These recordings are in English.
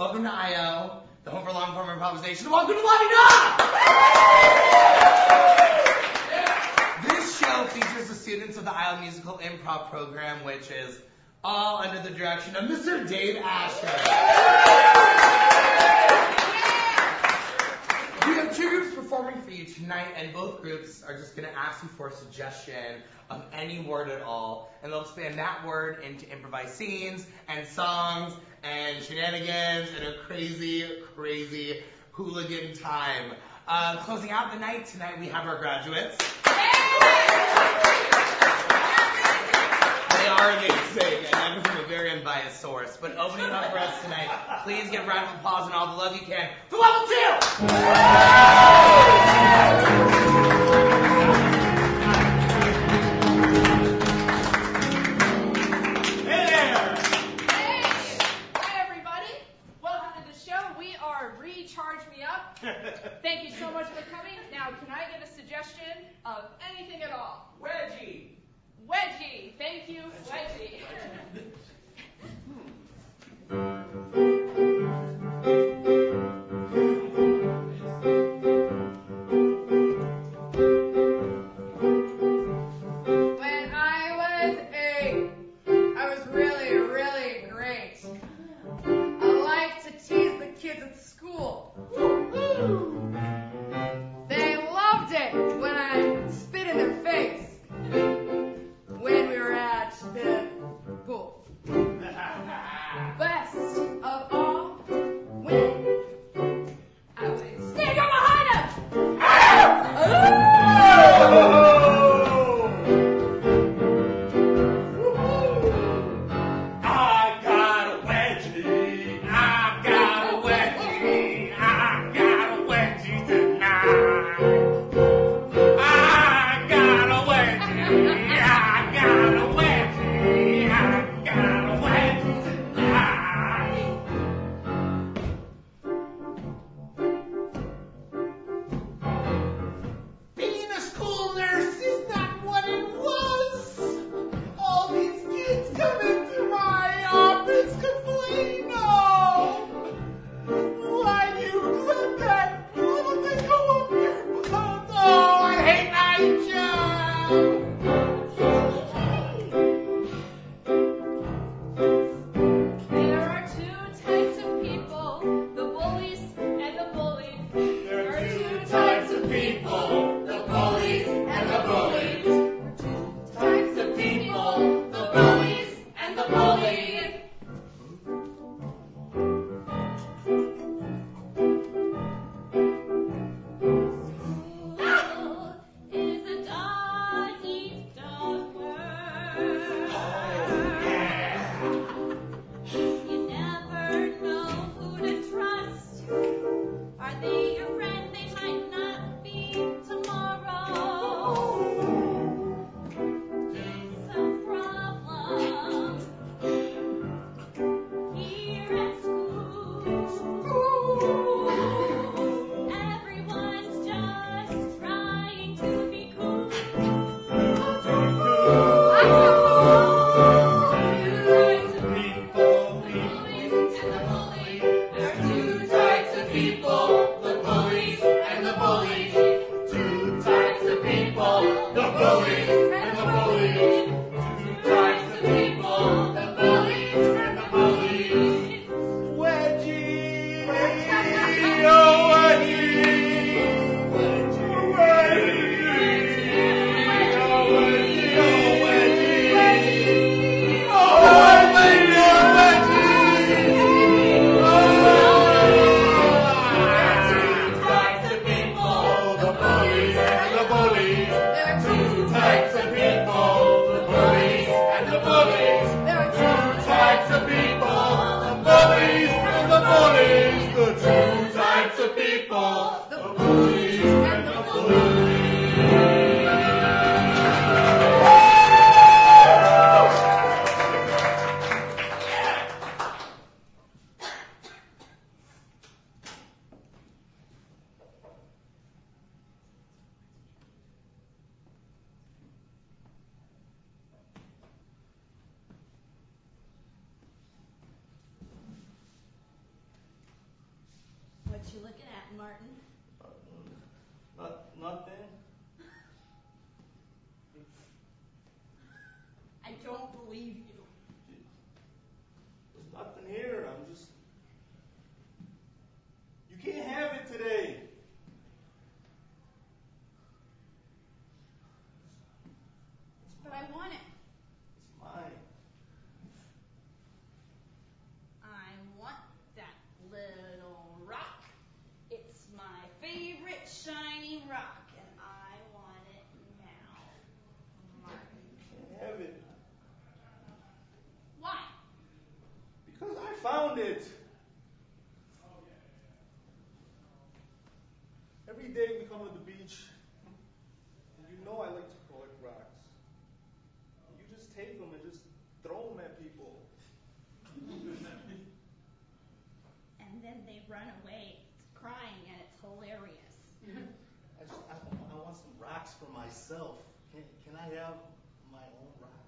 Welcome to iO, the home for long form improvisation. Welcome to La This show features the students of the iO Musical Improv Program, which is all under the direction of Mr. Dave Asher. We have two groups performing for you tonight, and both groups are just going to ask you for a suggestion of any word at all, and they'll expand that word into improvised scenes and songs and shenanigans and a crazy, crazy hooligan time. Uh, closing out the night tonight, we have our graduates. They are amazing, and I'm from a very unbiased source. But opening up for us tonight, please give a round of applause and all the love you can for level two. What you looking at, Martin? Not, nothing. I don't believe you. There's nothing here. I'm just. You can't have it today. But I want it. It's mine. I want that little rock. It's my favorite shiny rock, and I want it now. Martin. You can't have it. Why? Because I found it. Every day we come beach, and you know I like to collect rocks. You just take them and just throw them at people. And then they run away crying, and it's hilarious. I just I, I want some rocks for myself. Can, can I have my own rocks?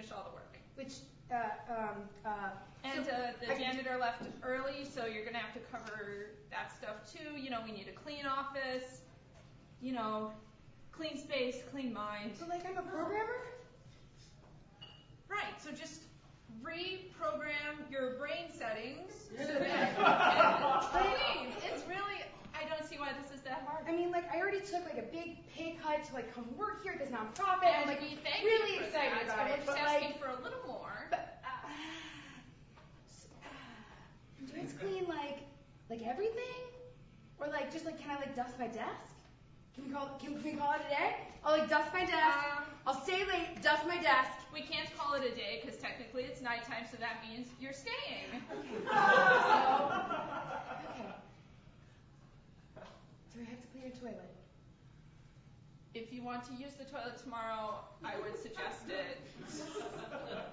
Finish all the work. Which, uh, um, uh. And so- uh, the I- janitor left early, so you're gonna have to cover that stuff too. You know, we need a clean office. You know, clean space, clean mind. So like I'm a programmer? Right. So just reprogram your brain settings so that it's clean. It's really. I don't see why this is that hard. I mean, like I already took like a big pay cut to like come work here at this nonprofit. I'm And like we thank really you for excited that, about but it. But asking like, for a little more. but, uh, do I clean like like everything, or like just like can I like dust my desk? Can we call can we call it a day? I'll like dust my desk. Um, I'll stay late, dust my desk. we can't call it a day because technically it's nighttime, so that means you're staying. Okay. Do I have toilet? If you want to use the toilet tomorrow, I would suggest it.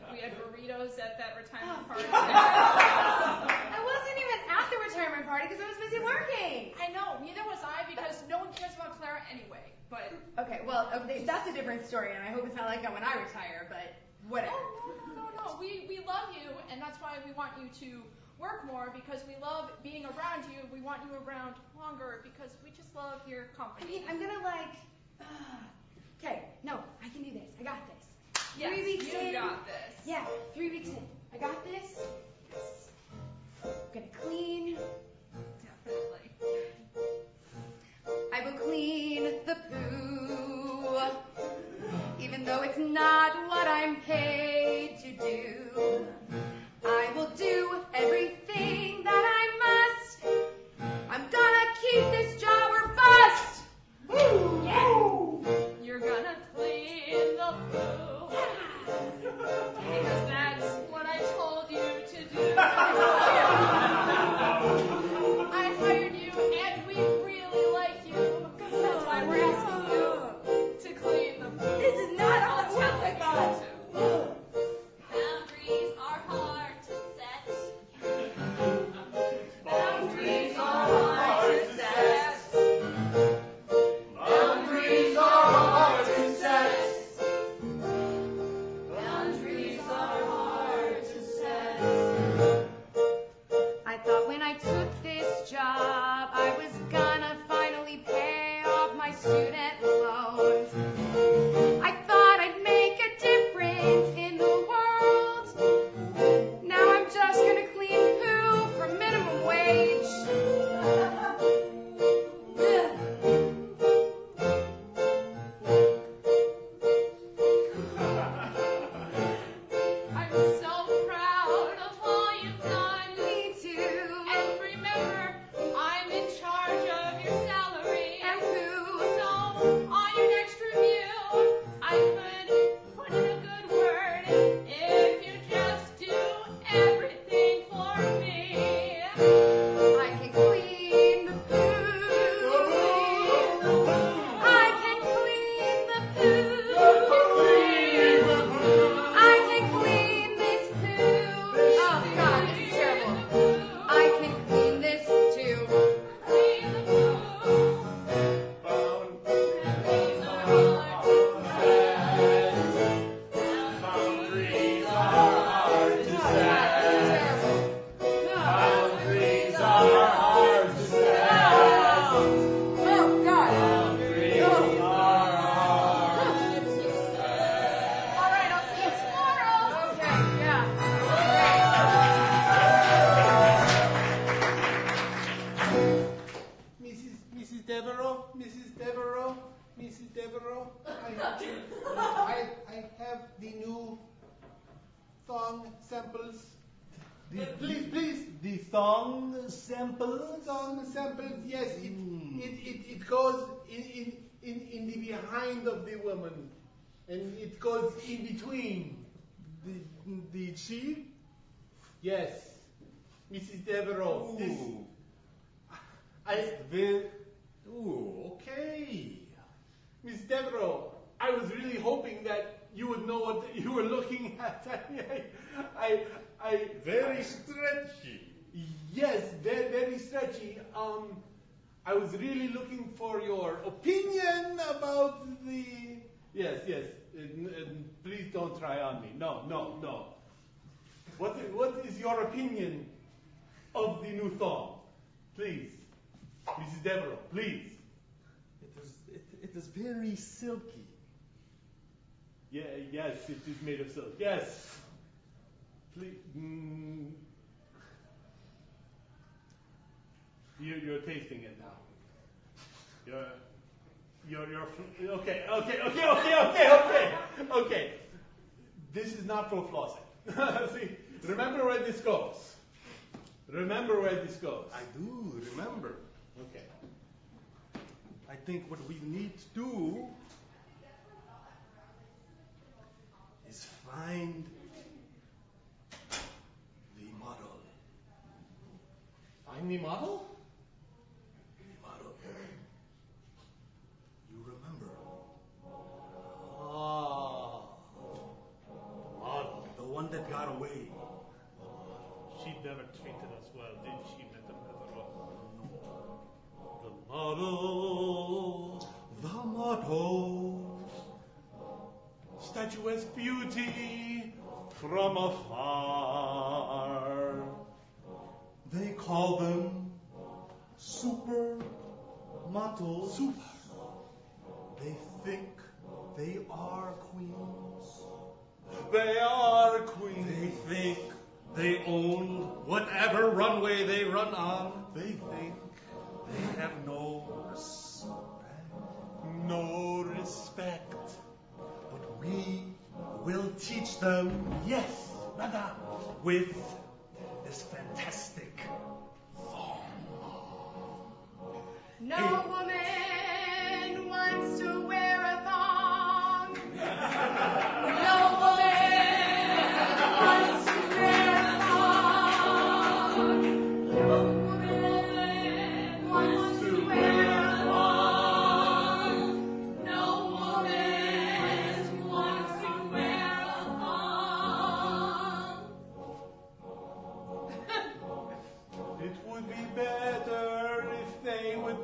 We had burritos at that retirement party. I wasn't even at the retirement party because I was busy working. I know, neither was I because no one cares about Clara anyway. But Okay, well, okay, that's a different story, and I hope it's not like that when I retire, but whatever. Oh, no, no, no, no. We, we love you, and that's why we want you to work more because we love being around you. We want you around longer because we just love your I company. mean, I'm gonna like. Ah, okay, no, I can do this. I got this. yes, three weeks you in. got this. Yeah, three weeks in. I got this. Yes. I'm gonna clean. Definitely. I will clean the poo, even though it's not what I'm paid to do. I will do everything that I must. I'm gonna keep this I, I, I have the new thong samples. The, Please, please. The thong samples? Thong samples, yes, it, Mm. it, it, it goes in, in, in, in the behind of the woman, and it goes in between the, the cheek. Yes, Mrs. Devereaux. This, I, Very, ooh, okay. Miss Devereaux, I was really hoping that you would know what you were looking at. I, I, I, Very stretchy. yes, very, very stretchy. Um, I was really looking for your opinion about the. Yes, yes. And, and please don't try on me. No, no, no. What, what is your opinion of the new thong? Please, Mrs. Devereaux, please. It is, it, it is very silky. Yeah, yes, it is made of silk. Yes. Please. Mm, you're, you're tasting it now. You're, you're, you're. Okay, okay, okay, okay, okay, okay, okay. This is not for flossing. See, remember where this goes. Remember where this goes. I do remember. Okay. I think what we need to do is find the model. Find the model? Statuesque beauty from afar. They call them supermodels. Super. They think they are queens. They are queens. They think they own whatever runway they run on. They think they have no respect. No respect. Will teach them, yes, madame, with this fantastic thong. No woman wants to wear a thong.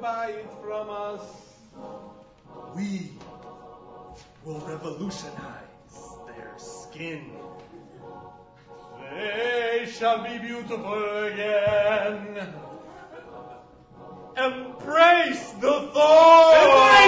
buy it from us. We will revolutionize their skin. They shall be beautiful again. Embrace the thought!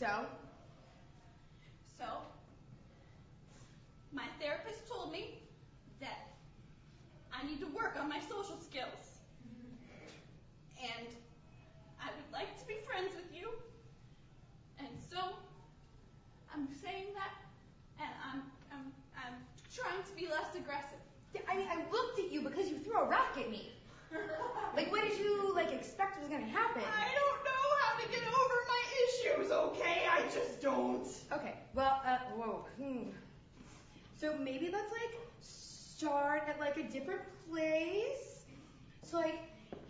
So? So, my therapist told me that I need to work on my social skills. And I would like to be friends with you. And so, I'm saying that, and I'm, I'm, I'm trying to be less aggressive. Yeah, I mean, I looked at you because you threw a rock at me. Like, what did you like expect was gonna happen? I don't know how to get over my issues, okay? I just don't. Okay, well, uh, whoa. Hmm. So maybe let's like start at like a different place. So like,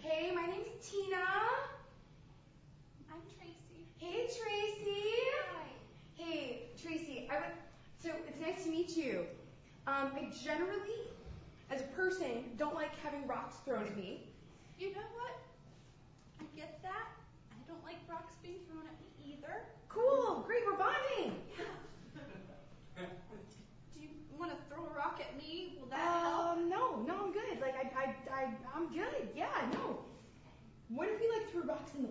hey, my name's Tina. I'm Tracy. Hey, Tracy. Hi. Hey, Tracy. I would. So it's nice to meet you. Um, I generally, as a person, don't like having rocks thrown at me. You know what? I get that. I don't like rocks being thrown at me either. Cool, great, we're bonding. Do you want to throw a rock at me? Will that help? Um, no, no, I'm good. Like, I, I, I'm good. Yeah, no. What if we like threw rocks in the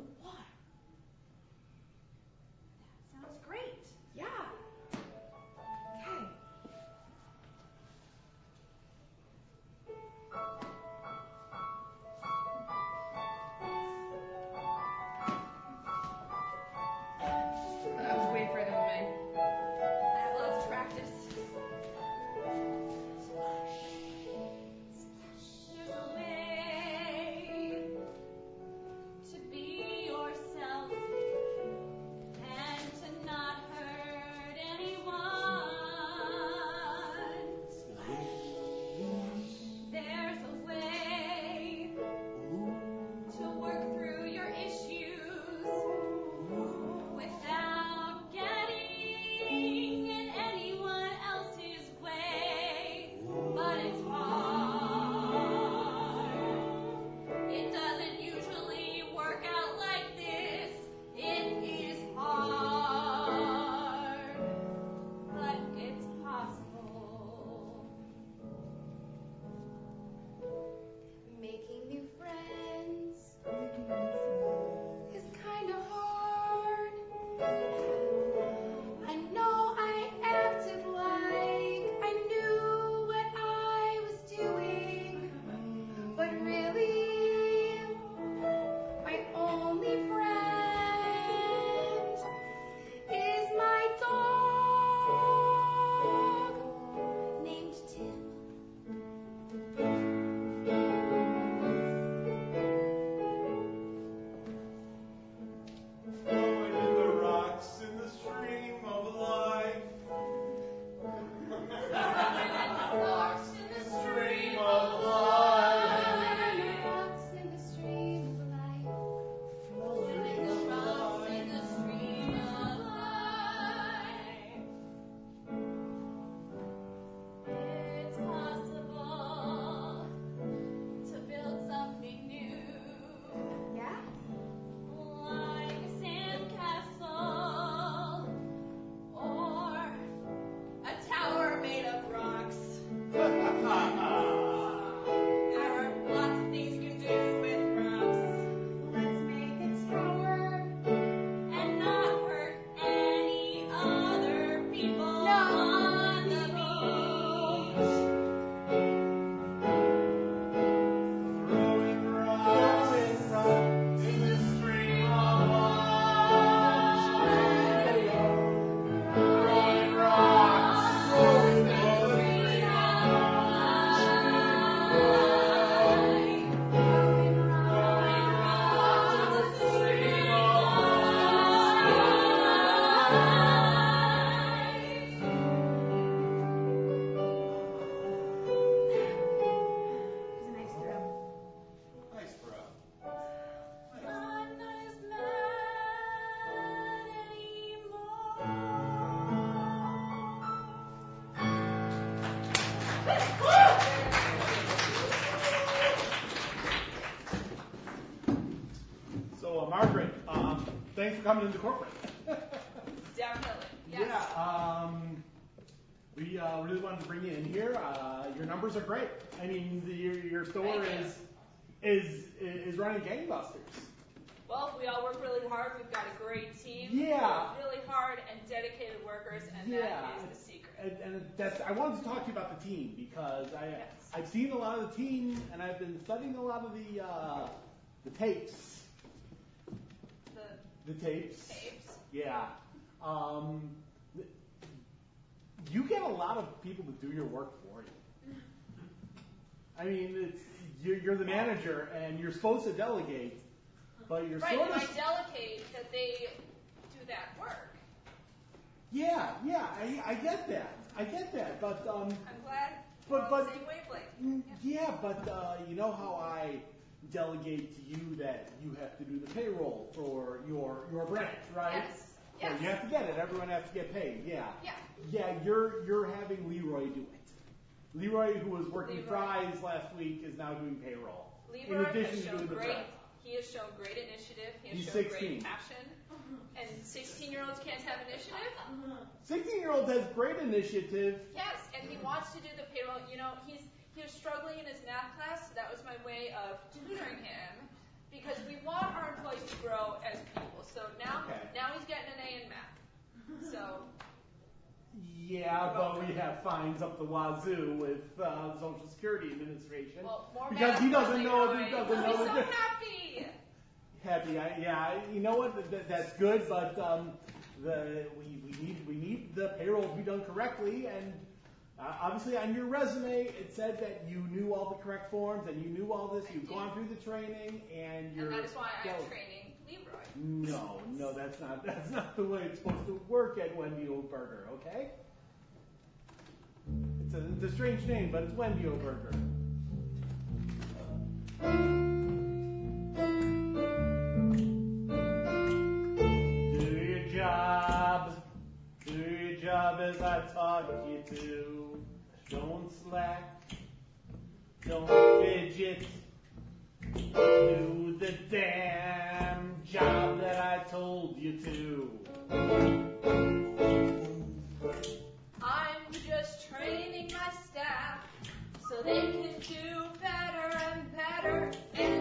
coming into corporate. Definitely. Yes. Yeah, um, we uh, really wanted to bring you in here. Uh, your numbers are great. I mean, the, your, your store Thank you. is is is running gangbusters. Well, we all work really hard. We've got a great team. Yeah. We work really hard and dedicated workers, and Yeah. that is the secret. And, and that's I wanted to talk to you about the team because I Yes. I've seen a lot of the team and I've been studying a lot of the uh, the tapes. The tapes. tapes. Yeah. Um, you get a lot of people to do your work for you. I mean, it's you're, you're the manager and you're supposed to delegate, but you're Right, sort and I delegate that they do that work. yeah, yeah. I, I get that. I get that. But um, I'm glad But- but- same wavelength. Mm, Yeah, but uh, you know how I delegate to you that you have to do the payroll for your your branch, right? Yes. Yes. you have to get it. Everyone has to get paid. Yeah. Yeah. Yeah, you're you're having Leroy do it. Leroy, who was working Leroy. fries last week, is now doing payroll. Leroy in addition has to doing the great. prep. He has shown great initiative. He has He's shown 16. great passion. And 16-year-olds can't have initiative. Sixteen-year-old has great initiative. Yes, and he wants to do the payroll. You know, he's he was struggling in his math class, so that was my way of tutoring him because we want our employees to grow as people. So now Okay. now he's getting an A in math. So Yeah, but we have fines up the wazoo with uh, Social Security Administration well, more because he doesn't know he doesn't know the so happy. Happy, I, yeah. You know what? That, that's good, but um, the we, we need we need the payroll to be done correctly, and uh, obviously on your resume it said that you knew all the correct forms and you knew all this. You've gone through the training, and you're. And that is why I'm training Leroy. No, no, that's not that's not the way it's supposed to work at Wendy O'Burger. Okay. It's a, it's a strange name, but it's Wendy O'Burger. Do your job. Job as I taught you to. Don't slack. Don't fidget. Do the damn job that I told you to. I'm just training my staff so they can do better and better and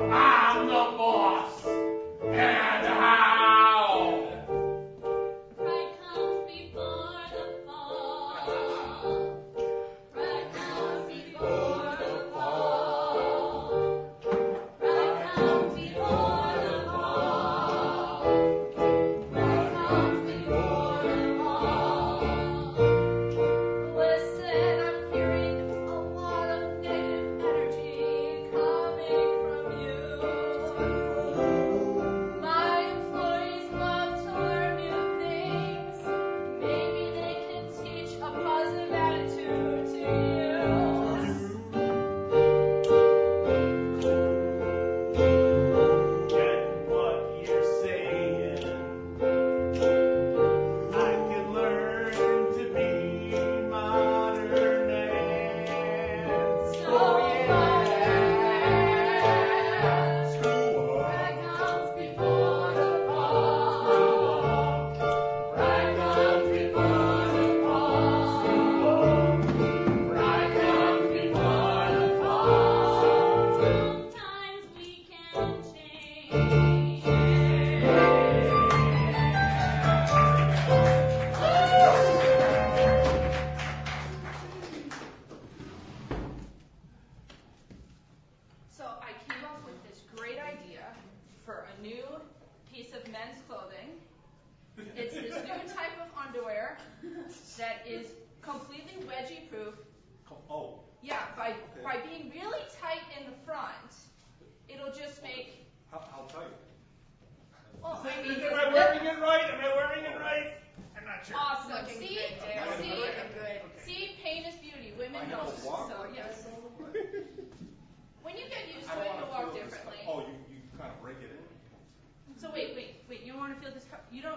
I'm the boss.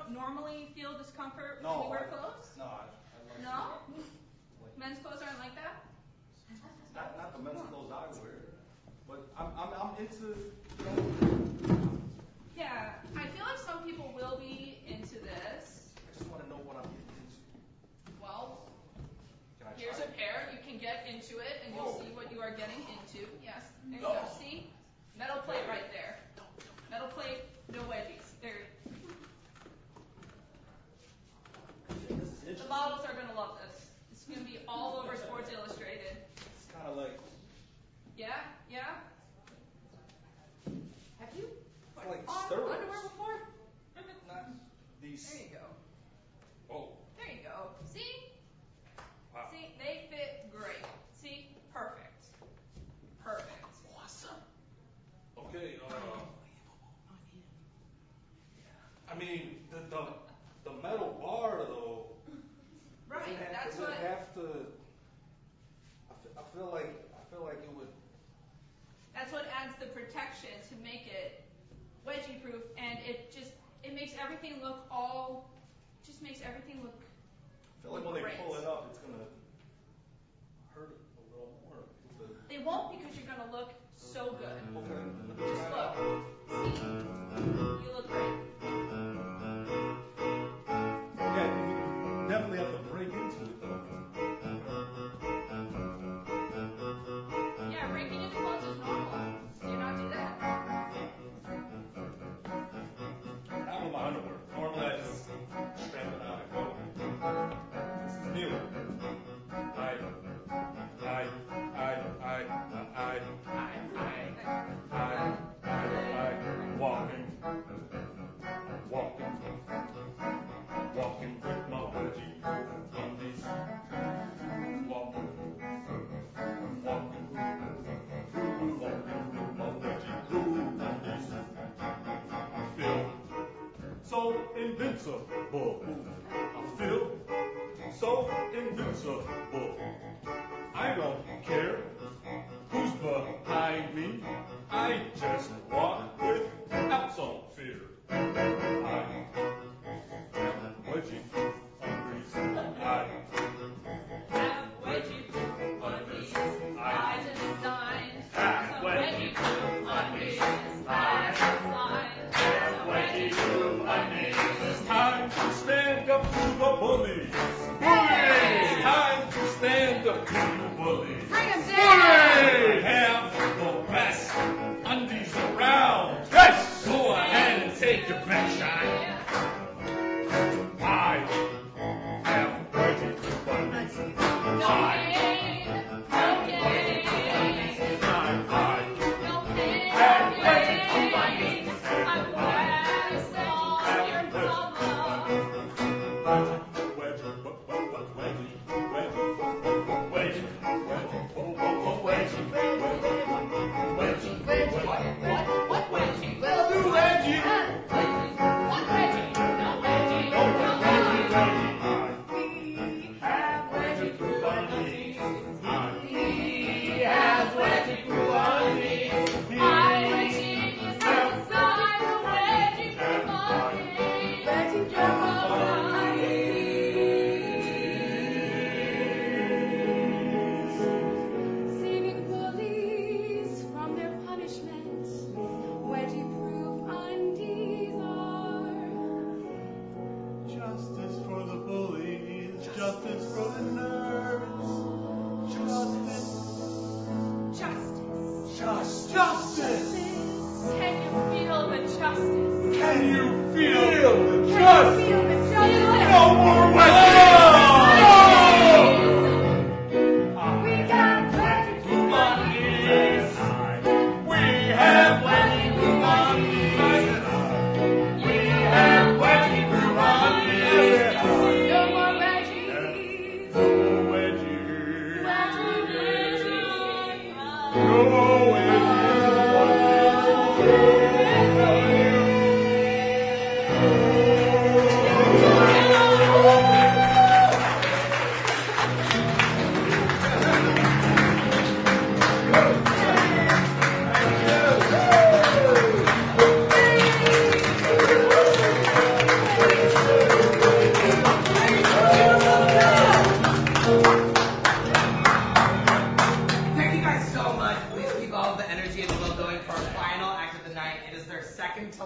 Don't normally feel discomfort when you wear clothes? No, I, I like. No. Men's clothes aren't like that. Not, not the men's clothes I wear, but I'm, I'm, I'm into, Yeah, I feel like some people will be into this. I just want to know what I'm getting into. Well, here's a pair. You can get into it, and you'll Oh. see what you are getting into. Yes, there you go. See, metal plate right there. Metal plate, no wedgies. There. The models are gonna love this. It's gonna be all over Sports Illustrated. It's kind of like, Yeah, yeah. Have you put like on stirrups. underwear before? not these. There you go. Oh, There you go. See? Wow. See, they fit great. See? Perfect. Perfect. Okay, uh. I mean, the, the, the metal bar though. Right, does it have- that's does what. it have to, I feel, like, I feel like it would, That's what adds the protection to make it wedgie proof, and it just it makes everything look all. Just makes everything look. I feel like when they pull it up, it's gonna hurt a little more. The- They won't because you're gonna look so good. Okay, invincible. I feel so invincible. I don't care Can you feel the trust? No more waiting.